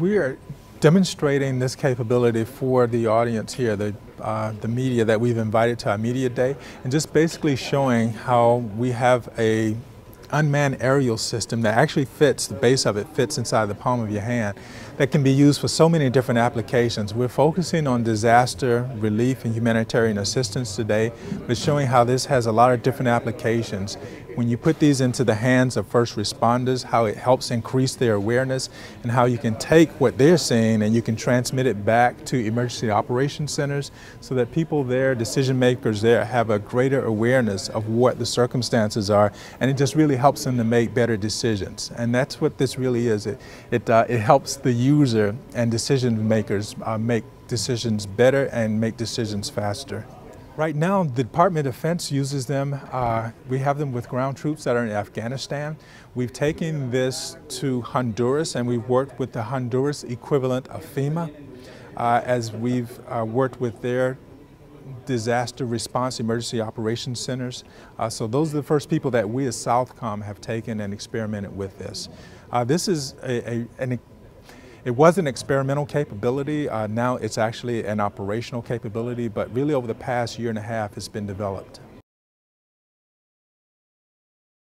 we are demonstrating this capability for the audience here, the, uh, the media that we've invited to our media day, and just basically showing how we have a unmanned aerial system that actually fits, the base of it fits inside the palm of your hand, that can be used for so many different applications. We're focusing on disaster relief and humanitarian assistance today, but showing how this has a lot of different applications when you put these into the hands of first responders, how it helps increase their awareness and how you can take what they're seeing and you can transmit it back to emergency operations centers so that people there, decision makers there, have a greater awareness of what the circumstances are and it just really helps them to make better decisions. And that's what this really is. It, it, uh, it helps the user and decision makers uh, make decisions better and make decisions faster. Right now, the Department of Defense uses them. Uh, we have them with ground troops that are in Afghanistan. We've taken this to Honduras and we've worked with the Honduras equivalent of FEMA uh, as we've uh, worked with their disaster response emergency operations centers. Uh, so those are the first people that we as Southcom have taken and experimented with this. Uh, this is a, a, an it was an experimental capability. Uh, now it's actually an operational capability, but really over the past year and a half it's been developed.